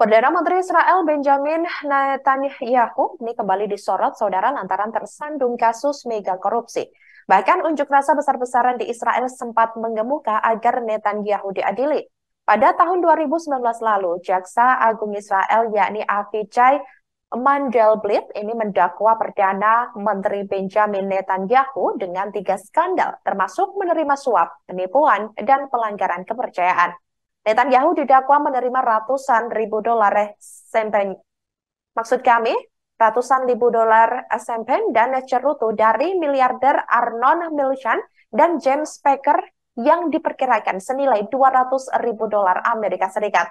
Perdana Menteri Israel Benjamin Netanyahu ini kembali disorot saudara lantaran tersandung kasus mega korupsi. Bahkan unjuk rasa besar-besaran di Israel sempat mengemuka agar Netanyahu diadili. Pada tahun 2019 lalu, Jaksa Agung Israel yakni Avichai Mandelblit ini mendakwa Perdana Menteri Benjamin Netanyahu dengan tiga skandal, termasuk menerima suap, penipuan, dan pelanggaran kepercayaan. Netanyahu didakwa menerima ratusan ribu dolar sempen. Maksud kami, ratusan ribu dolar sempen dan cerutu dari miliarder Arnon Milchan dan James Packer yang diperkirakan senilai 200 ribu dolar Amerika Serikat.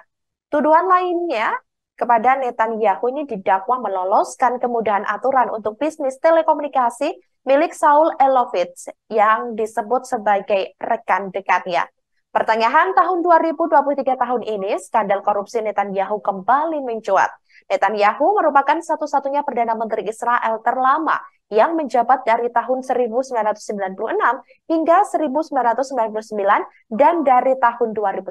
Tuduhan lainnya kepada Netanyahu ini didakwa meloloskan kemudahan aturan untuk bisnis telekomunikasi milik Saul Elovitz yang disebut sebagai rekan dekatnya. Pertengahan tahun 2023 tahun ini, skandal korupsi Netanyahu kembali mencuat. Netanyahu merupakan satu-satunya Perdana Menteri Israel terlama yang menjabat dari tahun 1996 hingga 1999 dan dari tahun 2009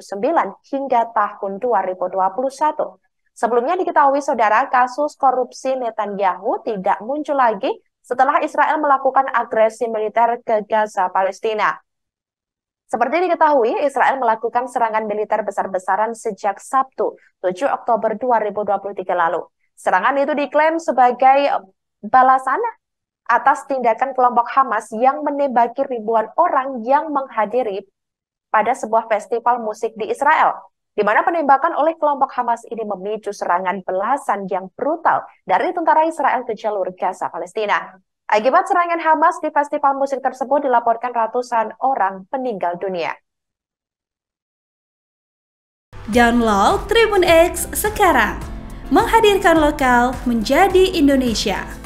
hingga tahun 2021. Sebelumnya diketahui saudara kasus korupsi Netanyahu tidak muncul lagi setelah Israel melakukan agresi militer ke Gaza, Palestina. Seperti diketahui, Israel melakukan serangan militer besar-besaran sejak Sabtu, 7 Oktober 2023 lalu. Serangan itu diklaim sebagai balasan atas tindakan kelompok Hamas yang menembaki ribuan orang yang menghadiri pada sebuah festival musik di Israel, di mana penembakan oleh kelompok Hamas ini memicu serangan belasan yang brutal dari tentara Israel ke jalur Gaza, Palestina. Akibat serangan Hamas di festival musik tersebut dilaporkan ratusan orang meninggal dunia. Download Tribun X sekarang, menghadirkan lokal menjadi Indonesia.